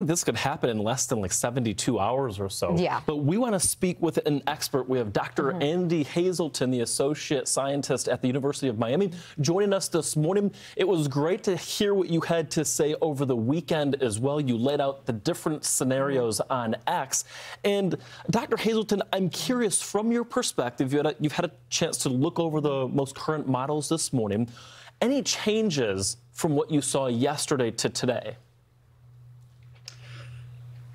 this could happen in less than like 72 hours or so. Yeah. But we want to speak with an expert. We have doctor mm -hmm. Andy Hazelton, the associate scientist at the University of Miami, joining us this morning. It was great to hear what you had to say over the weekend as well. You laid out the different scenarios on X. And Dr. Hazelton, I'm curious from your perspective, you had a, you've had a chance to look over the most current models this morning. Any changes from what you saw yesterday to today?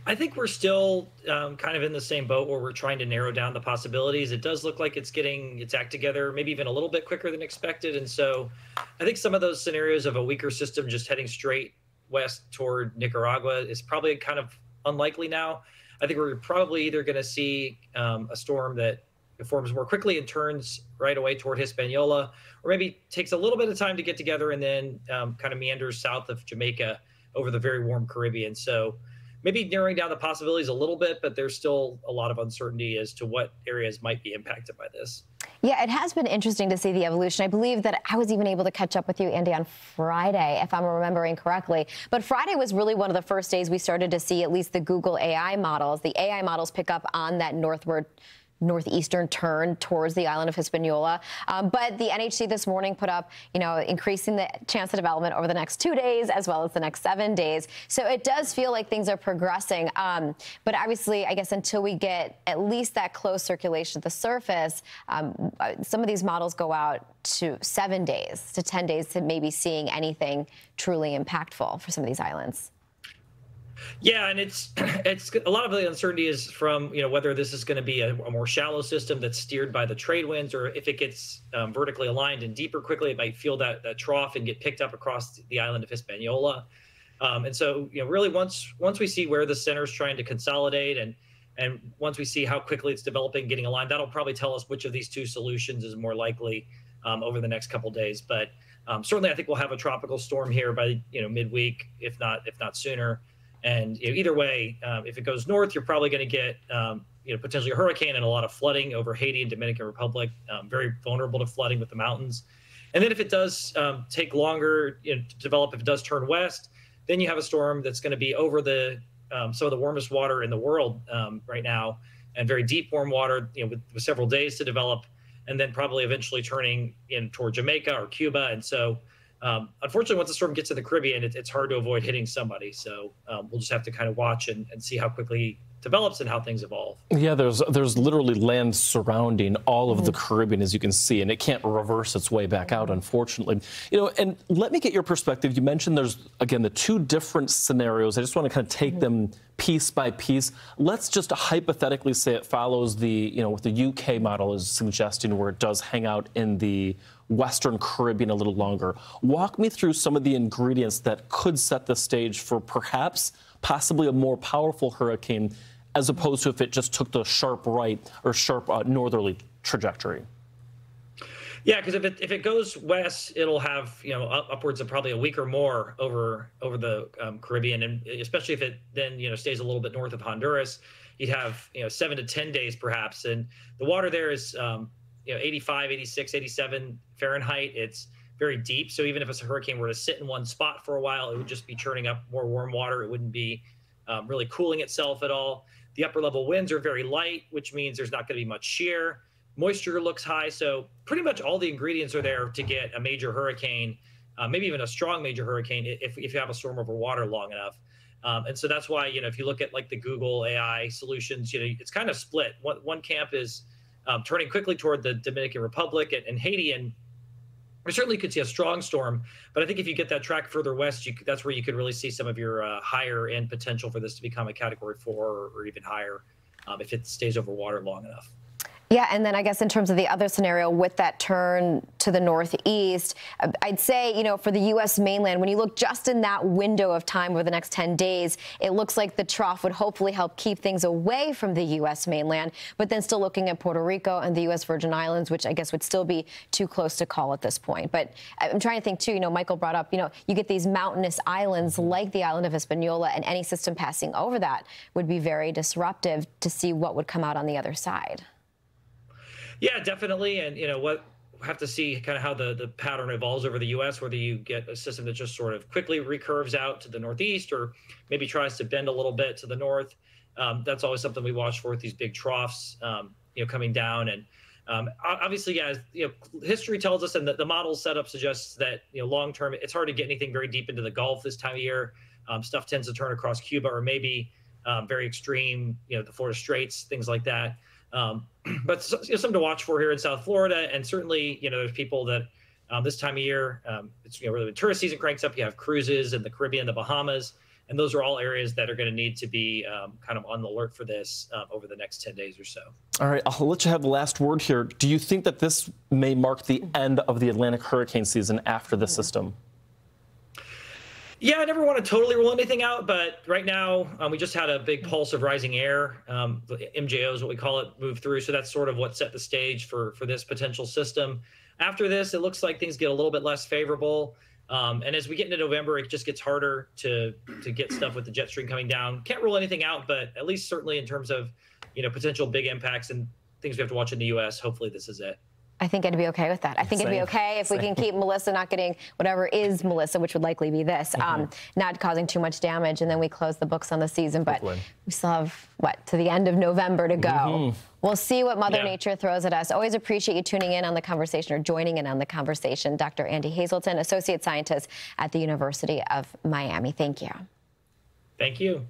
I think we're still um, kind of in the same boat where we're trying to narrow down the possibilities. It does look like it's getting its act together, maybe even a little bit quicker than expected. And so I think some of those scenarios of a weaker system just heading straight west toward Nicaragua is probably kind of unlikely now. I think we're probably either going to see um, a storm that forms more quickly and turns right away toward Hispaniola, or maybe takes a little bit of time to get together and then um, kind of meanders south of Jamaica over the very warm Caribbean. So maybe narrowing down the possibilities a little bit, but there's still a lot of uncertainty as to what areas might be impacted by this. Yeah, it has been interesting to see the evolution. I believe that I was even able to catch up with you, Andy, on Friday, if I'm remembering correctly. But Friday was really one of the first days we started to see at least the Google AI models, the AI models pick up on that northward northeastern turn towards the island of Hispaniola. Um, but the NHC this morning put up, you know, increasing the chance of development over the next two days as well as the next seven days. So it does feel like things are progressing. Um, but obviously, I guess until we get at least that close circulation to the surface, um, uh, some of these models go out to seven days to 10 days to maybe seeing anything truly impactful for some of these islands. Yeah, and it's it's a lot of the uncertainty is from you know whether this is going to be a, a, more shallow system that's steered by the trade winds, or if it gets um, vertically aligned and deeper quickly, it might feel that that trough and get picked up across the island of Hispaniola. Um, and so you know really once once we see where the center is trying to consolidate and and once we see how quickly it's developing, getting aligned, that'll probably tell us which of these two solutions is more likely um, over the next couple days. But um, certainly, I think we'll have a tropical storm here by you know midweek, if not if not sooner. And you know, either way, um, if it goes north, you're probably going to get um, you know potentially a hurricane and a lot of flooding over Haiti and Dominican Republic. Um, very vulnerable to flooding with the mountains. And then if it does um, take longer you know, to develop, if it does turn west, then you have a storm that's going to be over the um, some of the warmest water in the world um, right now, and very deep warm water. You know, with, with several days to develop, and then probably eventually turning in toward Jamaica or Cuba. And so um, unfortunately, once the storm gets to the Caribbean, it, it's hard to avoid hitting somebody. So um, we'll just have to kind of watch and, and see how quickly it develops and how things evolve. Yeah, there's there's literally land surrounding all of the Caribbean, as you can see, and it can't reverse its way back out, unfortunately. You know, and let me get your perspective. You mentioned there's again the two different scenarios. I just want to kind of take mm. them piece by piece. Let's just hypothetically say it follows the you know what the UK model is suggesting, where it does hang out in the Western Caribbean a little longer. Walk me through some of the ingredients that could set the stage for perhaps possibly a more powerful hurricane as opposed to if it just took the sharp right or sharp uh, northerly trajectory. Yeah, because if it if it goes west, it'll have you know upwards of probably a week or more over over the um, Caribbean, and especially if it then you know stays a little bit north of Honduras, you'd have you know seven to ten days perhaps, and the water there is um, you know 85 86 87 fahrenheit it's very deep. So even if it's a hurricane were to sit in one spot for a while it would just be churning up more warm water. It wouldn't be um, really cooling itself at all. The upper level winds are very light which means there's not going to be much shear. Moisture looks high so pretty much all the ingredients are there to get a major hurricane uh, maybe even a strong major hurricane if, if you have a storm over water long enough. Um, and so that's why you know if you look at like the google ai solutions you know it's kind of split. One, one camp is um, turning quickly toward the Dominican Republic and, and, Haiti. And we certainly could see a strong storm, but I think if you get that track further west, you, that's where you could really see some of your uh, higher end potential for this to become a Category Four or, or even higher um, if it stays over water long enough. Yeah, and then I guess in terms of the other scenario with that turn to the northeast, uh, I'd say, you know, for the U.S. mainland, when you look just in that window of time over the next 10 days, it looks like the trough would hopefully help keep things away from the U.S. mainland, but then still looking at Puerto Rico and the U.S. Virgin Islands, which I guess would still be too close to call at this point. But I'm trying to think, too, you know, Michael brought up, you know, you get these mountainous islands like the island of Hispaniola, and any system passing over that would be very disruptive to see what would come out on the other side. Yeah, definitely. And you know what have to see kind of how the, the pattern evolves over the U.S., whether you get a system that just sort of quickly recurves out to the northeast or maybe tries to bend a little bit to the north. Um, that's always something we watch for with these big troughs, um, you know, coming down. And um, obviously, yeah, you know, history tells us and the, the model setup suggests that, you know, long term, it's hard to get anything very deep into the Gulf this time of year. Um, stuff tends to turn across Cuba or maybe um, very extreme, you know, the Florida Straits, things like that. Um, but you know, something to watch for here in South Florida, and certainly, you know, there's people that um, this time of year, um, it's you know, really when tourist season cranks up, you have cruises in the Caribbean, the Bahamas, and those are all areas that are going to need to be um, kind of on the alert for this uh, over the next 10 days or so. All right, I'll let you have the last word here. Do you think that this may mark the end of the Atlantic hurricane season after the system? Yeah, I never want to totally rule anything out, but right now um, we just had a big pulse of rising air. Um, MJO is what we call it, move through. So that's sort of what set the stage for for this potential system. After this, it looks like things get a little bit less favorable. Um, and as we get into November, it just gets harder to to get stuff with the jet stream coming down. Can't rule anything out, but at least certainly in terms of you know potential big impacts and things we have to watch in the U.S. Hopefully, this is it. I think I'd be okay with that. I think Same. it'd be okay if Same. we can keep Melissa not getting whatever is Melissa, which would likely be this, mm-hmm. um, not causing too much damage, and then we close the books on the season. But Hopefully. we still have what to the end of November to go. Mm-hmm. We'll see what Mother yeah. Nature throws at us. Always appreciate you tuning in on the conversation or joining in on the conversation. Dr. Andy Hazelton, Associate Scientist at the University of Miami. Thank you. Thank you.